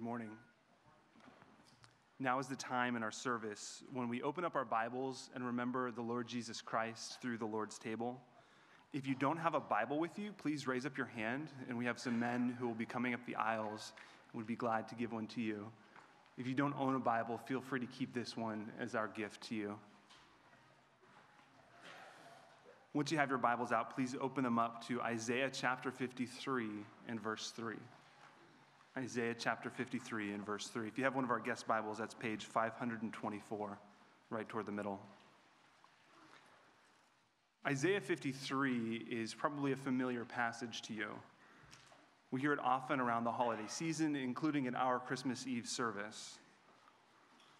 Good morning. Now is the time in our service when we open up our Bibles and remember the Lord Jesus Christ through the Lord's table. If you don't have a Bible with you, please raise up your hand, and we have some men who will be coming up the aisles and would be glad to give one to you. If you don't own a Bible, feel free to keep this one as our gift to you. Once you have your Bibles out, please open them up to Isaiah chapter 53 and verse 3. Isaiah chapter 53 and verse 3. If you have one of our guest Bibles, that's page 524, right toward the middle. Isaiah 53 is probably a familiar passage to you. We hear it often around the holiday season, including in our Christmas Eve service.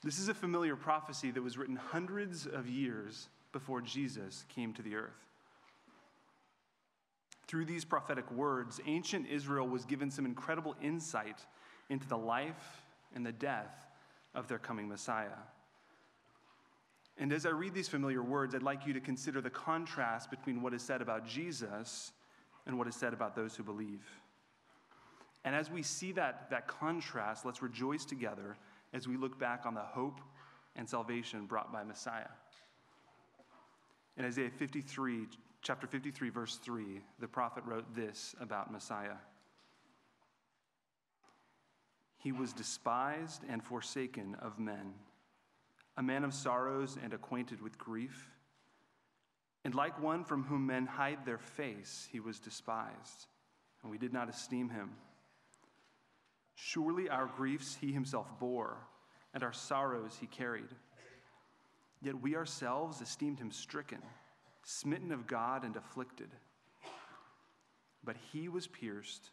This is a familiar prophecy that was written hundreds of years before Jesus came to the earth. Through these prophetic words, ancient Israel was given some incredible insight into the life and the death of their coming Messiah. And as I read these familiar words, I'd like you to consider the contrast between what is said about Jesus and what is said about those who believe. And as we see that, that contrast, let's rejoice together as we look back on the hope and salvation brought by Messiah. In Isaiah 53, chapter 53, verse 3, the prophet wrote this about Messiah He was despised and forsaken of men, a man of sorrows and acquainted with grief. And like one from whom men hide their face, he was despised, and we did not esteem him. Surely our griefs he himself bore, and our sorrows he carried. Yet we ourselves esteemed him stricken, smitten of God, and afflicted. But he was pierced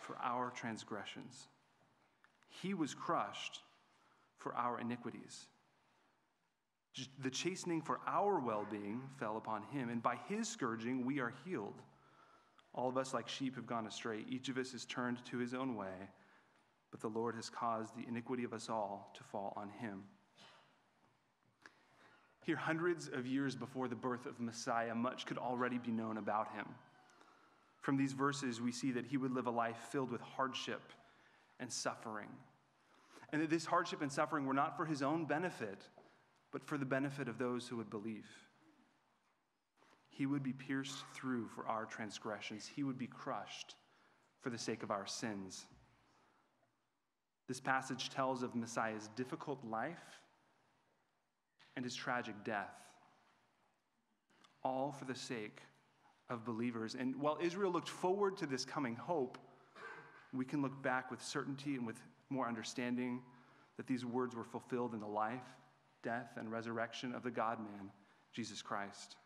for our transgressions, he was crushed for our iniquities. The chastening for our well being fell upon him, and by his scourging we are healed. All of us, like sheep, have gone astray. Each of us is turned to his own way, but the Lord has caused the iniquity of us all to fall on him. Here, hundreds of years before the birth of Messiah, much could already be known about him. From these verses, we see that he would live a life filled with hardship and suffering. And that this hardship and suffering were not for his own benefit, but for the benefit of those who would believe. He would be pierced through for our transgressions, he would be crushed for the sake of our sins. This passage tells of Messiah's difficult life and his tragic death, all for the sake of believers. And while Israel looked forward to this coming hope, we can look back with certainty and with more understanding that these words were fulfilled in the life, death, and resurrection of the God man, Jesus Christ.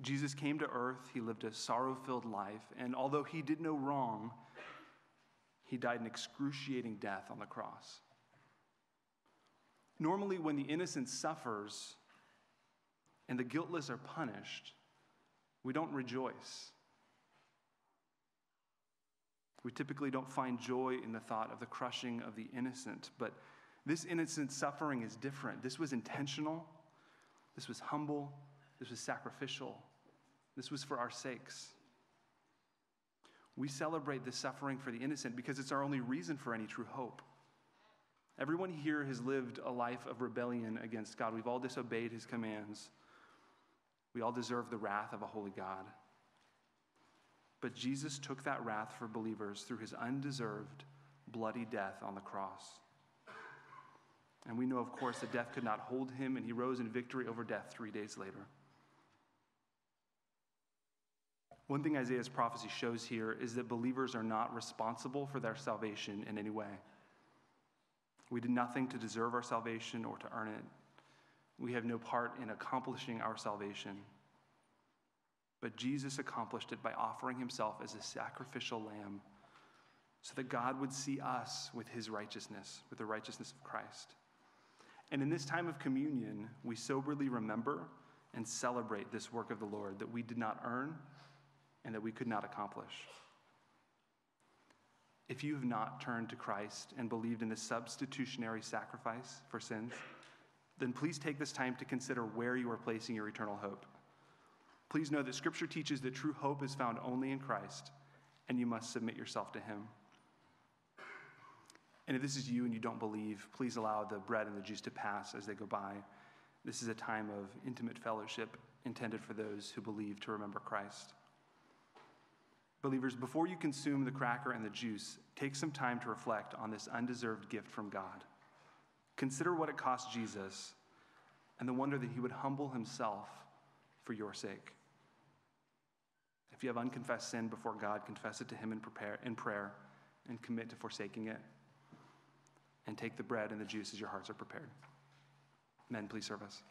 Jesus came to earth, he lived a sorrow filled life, and although he did no wrong, he died an excruciating death on the cross. Normally, when the innocent suffers and the guiltless are punished, we don't rejoice. We typically don't find joy in the thought of the crushing of the innocent, but this innocent suffering is different. This was intentional, this was humble, this was sacrificial, this was for our sakes. We celebrate the suffering for the innocent because it's our only reason for any true hope. Everyone here has lived a life of rebellion against God. We've all disobeyed his commands. We all deserve the wrath of a holy God. But Jesus took that wrath for believers through his undeserved, bloody death on the cross. And we know, of course, that death could not hold him, and he rose in victory over death three days later. One thing Isaiah's prophecy shows here is that believers are not responsible for their salvation in any way. We did nothing to deserve our salvation or to earn it. We have no part in accomplishing our salvation. But Jesus accomplished it by offering himself as a sacrificial lamb so that God would see us with his righteousness, with the righteousness of Christ. And in this time of communion, we soberly remember and celebrate this work of the Lord that we did not earn and that we could not accomplish. If you have not turned to Christ and believed in the substitutionary sacrifice for sins, then please take this time to consider where you are placing your eternal hope. Please know that Scripture teaches that true hope is found only in Christ, and you must submit yourself to Him. And if this is you and you don't believe, please allow the bread and the juice to pass as they go by. This is a time of intimate fellowship intended for those who believe to remember Christ. Believers, before you consume the cracker and the juice, take some time to reflect on this undeserved gift from God. Consider what it cost Jesus and the wonder that he would humble himself for your sake. If you have unconfessed sin before God, confess it to him in, prepare, in prayer and commit to forsaking it. And take the bread and the juice as your hearts are prepared. Men, please serve us.